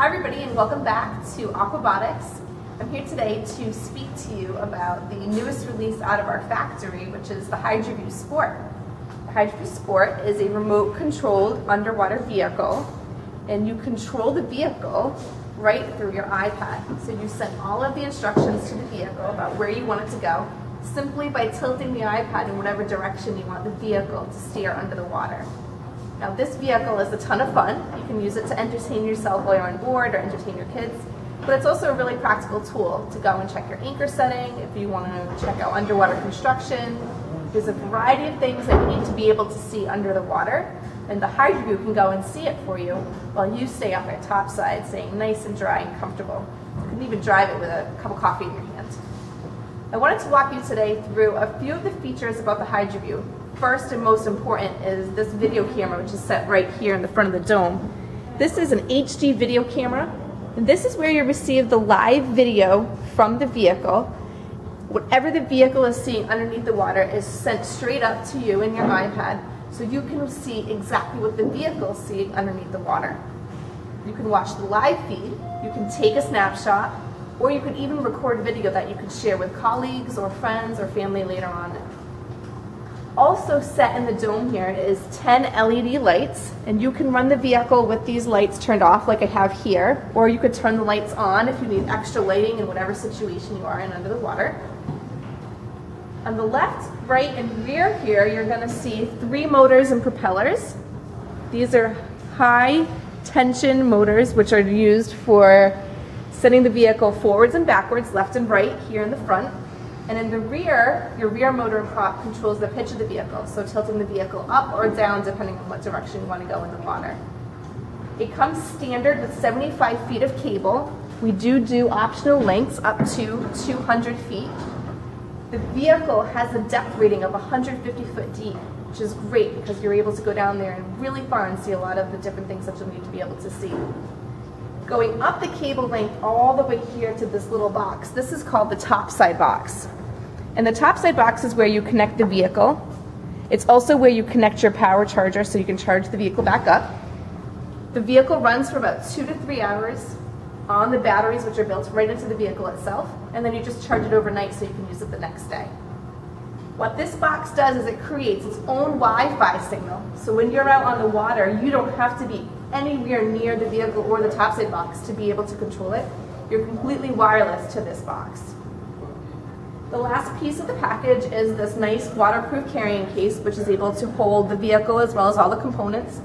Hi everybody and welcome back to Aquabotix. I'm here today to speak to you about the newest release out of our factory, which is the HydroView Sport. The HydroView Sport is a remote controlled underwater vehicle and you control the vehicle right through your iPad. So you send all of the instructions to the vehicle about where you want it to go simply by tilting the iPad in whatever direction you want the vehicle to steer under the water. Now this vehicle is a ton of fun. You can use it to entertain yourself while you're on board or entertain your kids. But it's also a really practical tool to go and check your anchor setting, if you want to check out underwater construction. There's a variety of things that you need to be able to see under the water. And the HydroView can go and see it for you while you stay up at topside, staying nice and dry and comfortable. You can even drive it with a cup of coffee in your hand. I wanted to walk you today through a few of the features about the HydroView first and most important is this video camera, which is set right here in the front of the dome. This is an HD video camera, and this is where you receive the live video from the vehicle. Whatever the vehicle is seeing underneath the water is sent straight up to you in your iPad, so you can see exactly what the vehicle is seeing underneath the water. You can watch the live feed, you can take a snapshot, or you can even record video that you can share with colleagues or friends or family later on also set in the dome here is 10 LED lights and you can run the vehicle with these lights turned off like I have here or you could turn the lights on if you need extra lighting in whatever situation you are in under the water. On the left, right, and rear here you're going to see three motors and propellers. These are high tension motors which are used for sending the vehicle forwards and backwards, left and right here in the front. And in the rear, your rear motor prop controls the pitch of the vehicle, so tilting the vehicle up or down depending on what direction you want to go in the water. It comes standard with 75 feet of cable. We do do optional lengths up to 200 feet. The vehicle has a depth rating of 150 foot deep, which is great because you're able to go down there and really far and see a lot of the different things that you'll need to be able to see. Going up the cable length all the way here to this little box, this is called the topside box. And the topside box is where you connect the vehicle. It's also where you connect your power charger so you can charge the vehicle back up. The vehicle runs for about two to three hours on the batteries which are built right into the vehicle itself and then you just charge it overnight so you can use it the next day. What this box does is it creates its own Wi-Fi signal. So when you're out on the water, you don't have to be anywhere near the vehicle or the topside box to be able to control it. You're completely wireless to this box. The last piece of the package is this nice waterproof carrying case which is able to hold the vehicle as well as all the components.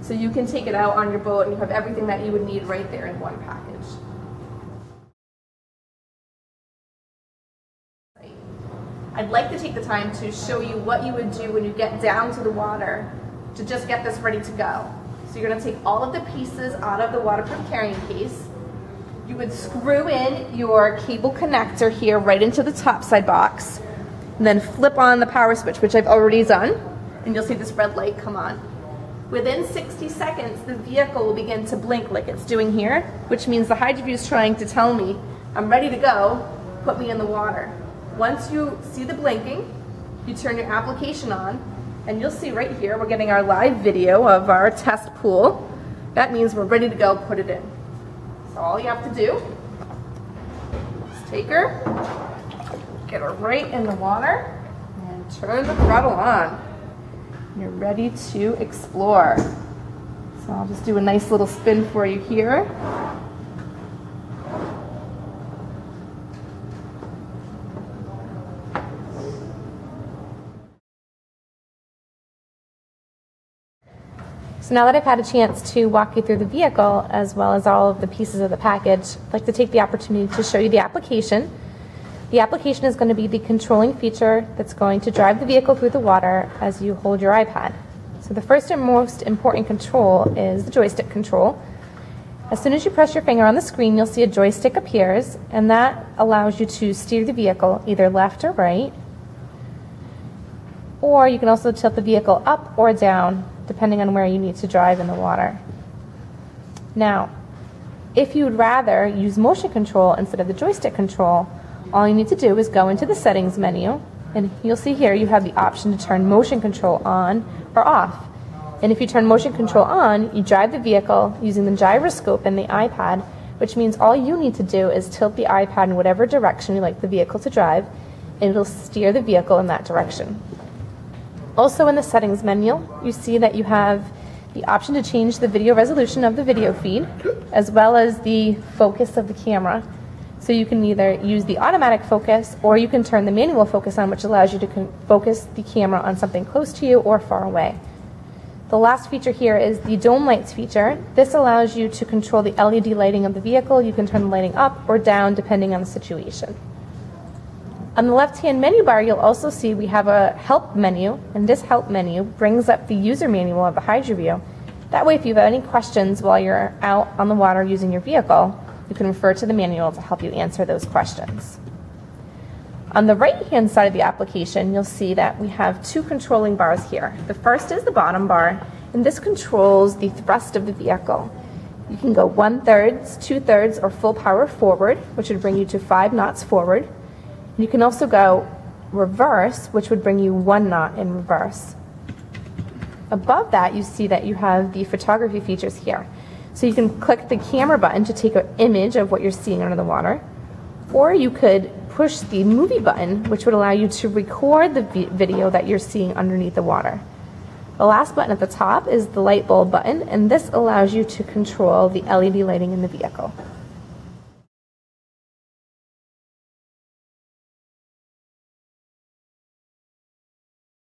So you can take it out on your boat and you have everything that you would need right there in one package. I'd like to take the time to show you what you would do when you get down to the water to just get this ready to go. So you're going to take all of the pieces out of the waterproof carrying case. You would screw in your cable connector here right into the top side box. And then flip on the power switch, which I've already done, and you'll see this red light come on. Within 60 seconds, the vehicle will begin to blink like it's doing here, which means the HydroView is trying to tell me, I'm ready to go, put me in the water. Once you see the blinking, you turn your application on, and you'll see right here, we're getting our live video of our test pool. That means we're ready to go put it in. So all you have to do is take her, get her right in the water, and turn the throttle on. You're ready to explore. So I'll just do a nice little spin for you here. So now that I've had a chance to walk you through the vehicle as well as all of the pieces of the package, I'd like to take the opportunity to show you the application. The application is going to be the controlling feature that's going to drive the vehicle through the water as you hold your iPad. So the first and most important control is the joystick control. As soon as you press your finger on the screen, you'll see a joystick appears, and that allows you to steer the vehicle either left or right. Or you can also tilt the vehicle up or down depending on where you need to drive in the water. Now, if you would rather use motion control instead of the joystick control, all you need to do is go into the settings menu and you'll see here you have the option to turn motion control on or off. And if you turn motion control on, you drive the vehicle using the gyroscope and the iPad, which means all you need to do is tilt the iPad in whatever direction you like the vehicle to drive, and it'll steer the vehicle in that direction. Also in the settings menu, you see that you have the option to change the video resolution of the video feed, as well as the focus of the camera. So you can either use the automatic focus or you can turn the manual focus on, which allows you to focus the camera on something close to you or far away. The last feature here is the dome lights feature. This allows you to control the LED lighting of the vehicle. You can turn the lighting up or down depending on the situation. On the left-hand menu bar, you'll also see we have a help menu, and this help menu brings up the user manual of the HydroView. That way, if you have any questions while you're out on the water using your vehicle, you can refer to the manual to help you answer those questions. On the right-hand side of the application, you'll see that we have two controlling bars here. The first is the bottom bar, and this controls the thrust of the vehicle. You can go one-thirds, two-thirds, or full power forward, which would bring you to five knots forward. You can also go reverse, which would bring you one knot in reverse. Above that, you see that you have the photography features here. So you can click the camera button to take an image of what you're seeing under the water, or you could push the movie button, which would allow you to record the video that you're seeing underneath the water. The last button at the top is the light bulb button, and this allows you to control the LED lighting in the vehicle.